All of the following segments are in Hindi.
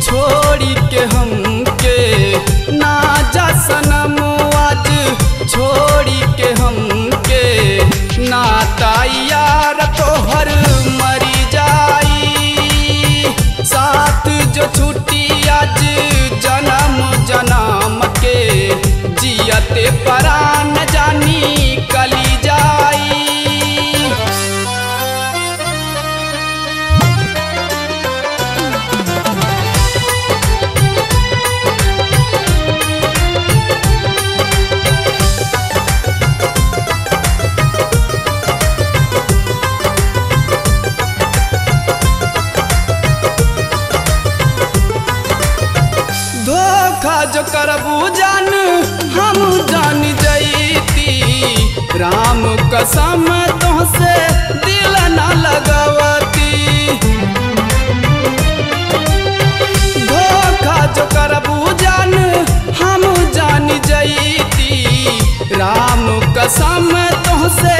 छोड़ी के हमके ना जा सनम आज। छोड़ी के हमके ना यार तोहर मरी जाई। साथ जो छुट्टी आज, जन्म जन्म के जियते परान जो करबू जान, हम जान जईती राम कसम तोहसे दिल न लगवती। धोखा जो करबू जान, हम जान जईती राम कसम तोहसे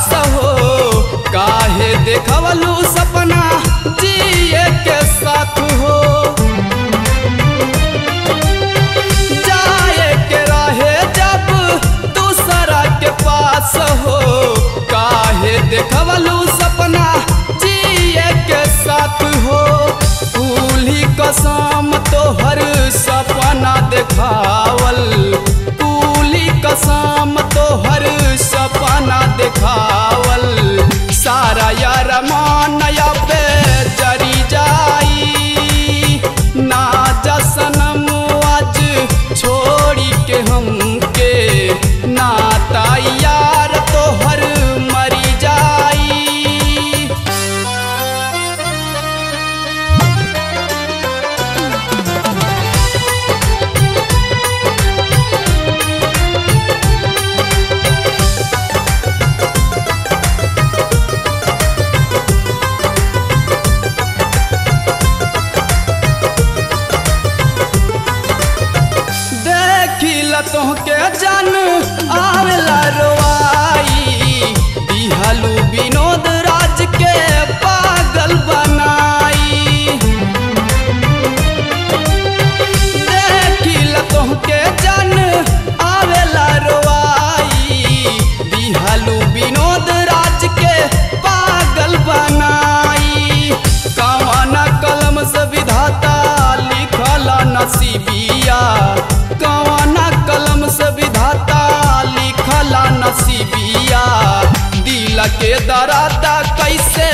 पास हो काहे सपना, जिए के साथ हो। जाए के रहे जब दूसरा के पास हो, काहे सपना, जिए के साथ हो। फूली कसम तोहर सपना देखावल कूली कसम तोहर सपना देखावल विनोद राज के पागल बनाई। कमाना कलम से विधाता लिखल नसीबिया। कवन कलम से विधाता लिखल नसीबिया। दिल के दरादा कैसे